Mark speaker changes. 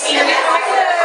Speaker 1: Christina.